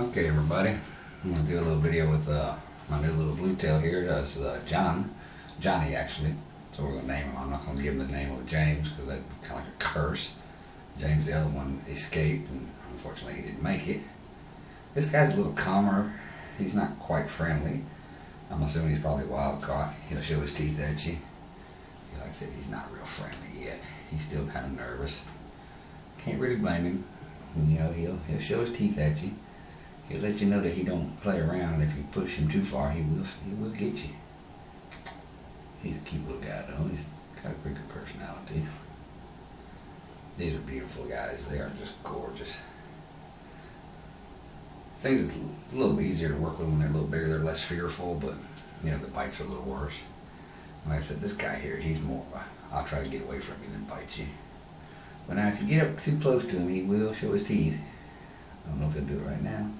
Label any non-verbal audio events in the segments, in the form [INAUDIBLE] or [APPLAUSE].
Okay, everybody. I'm gonna do a little video with uh, my new little blue tail here. That's uh, John, Johnny actually. So we're gonna name him. I'm not gonna give him the name of James because that's kind of like a curse. James, the other one, escaped, and unfortunately he didn't make it. This guy's a little calmer. He's not quite friendly. I'm assuming he's probably wild caught. He'll show his teeth at you. Like I said, he's not real friendly yet. He's still kind of nervous. Can't really blame him. You know, he'll he'll show his teeth at you. He'll let you know that he don't play around, if you push him too far, he will he will get you. He's a cute little guy, though. He's got a pretty good personality. These are beautiful guys. They are just gorgeous. Things is a little easier to work with when they're a little bigger. They're less fearful, but you know the bites are a little worse. Like I said, this guy here, he's more. I'll try to get away from you than bite you. But now, if you get up too close to him, he will show his teeth. I don't know if he'll do it right now.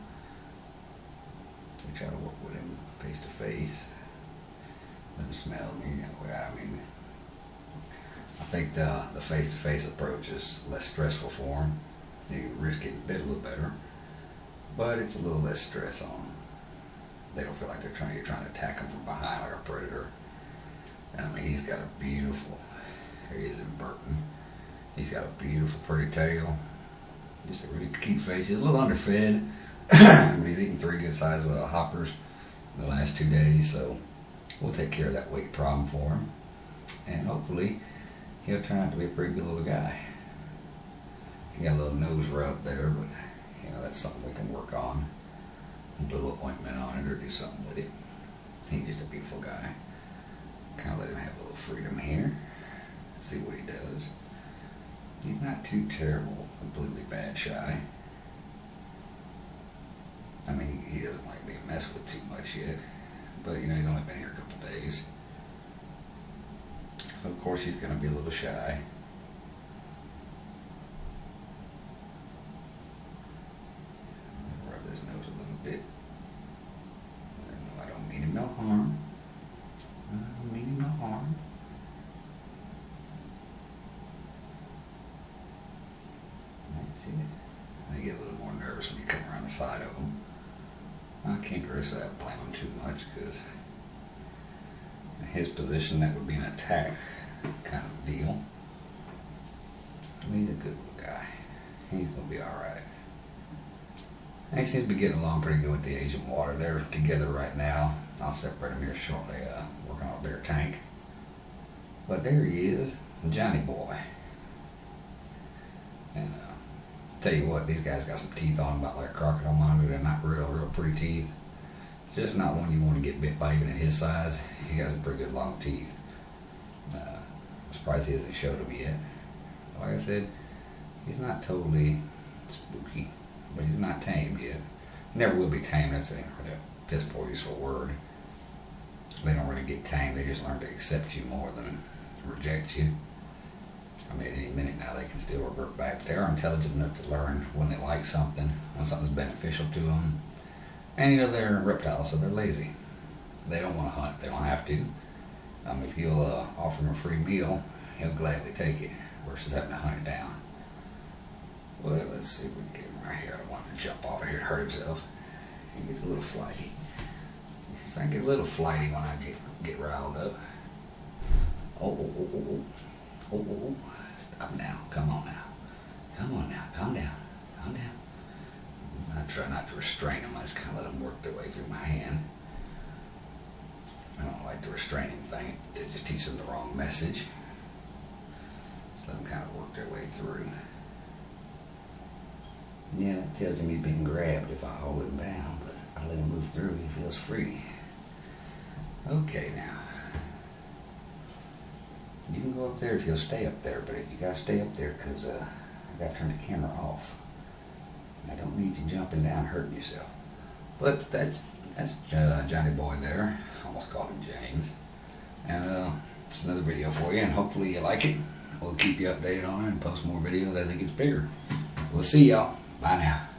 Try to work with him face to face. Let him smell me. I mean, I think the the face to face approach is less stressful for him. You risk getting bit a little better, but it's a little less stress on them. They don't feel like they're trying you're trying to attack them from behind like a predator. And I mean, he's got a beautiful. Here he is in Burton. He's got a beautiful, pretty tail. Just a really cute face. He's a little underfed, [CLEARS THROAT] he's eaten three good sized hoppers the last two days, so we'll take care of that weight problem for him. And hopefully, he'll turn out to be a pretty good little guy. He got a little nose rub there, but you know that's something we can work on. Put a little ointment on it or do something with it. He's just a beautiful guy. Kind of let him have a little freedom here. See what he does. He's not too terrible, completely bad shy. I mean, he doesn't being with too much yet. But, you know, he's only been here a couple days. So, of course, he's going to be a little shy. Rub his nose a little bit. No, I don't mean him no harm. I mean him no harm. That's it. They get a little more nervous when you come around the side of them. Can't risk that blame him too much because in his position that would be an attack kind of deal. He's a good little guy. He's gonna be all right. He seems to be getting along pretty good with the Asian water. They're together right now. I'll separate them here shortly, uh, working on a bigger tank. But there he is, Johnny boy. And uh, tell you what, these guys got some teeth on about like crocodile monitor. They're not real, real pretty teeth. It's just not one you want to get bit by even at his size. He has a pretty good long teeth. Uh, I'm surprised he hasn't showed them yet. Like I said, he's not totally spooky, but he's not tamed yet. Never will be tamed. That's a, a piss poor useful word. They don't really get tamed. They just learn to accept you more than reject you. I mean, any minute now they can still revert back. They are intelligent enough to learn when they like something, when something's beneficial to them. And you know they're reptiles, so they're lazy. They don't want to hunt. They don't have to. Um, if you'll uh, offer him a free meal, he'll gladly take it versus having to hunt it down. Well, let's see if we can get him right here. I don't want him to jump off here and hurt himself. He gets a little flighty. He says, I get a little flighty when I get get riled up. Oh, oh, oh, oh, oh. Oh, oh, oh. Stop now. Come on now. Calm down. Calm down. I try not to restrain them. I just kind of let them work their way through my hand. I don't like the restraining thing. It just teaches them the wrong message. Let them kind of work their way through. Yeah, that tells him he's being grabbed if I hold him down, but I let him move through. He feels free. Okay, now. You can go up there if you'll stay up there, but you gotta stay up there because uh, I gotta turn the camera off. I don't need you jumping down hurting yourself. But that's that's uh, Johnny Boy there. Almost called him James. And uh, it's another video for you, and hopefully you like it. We'll keep you updated on it and post more videos as it gets bigger. We'll see y'all. Bye now.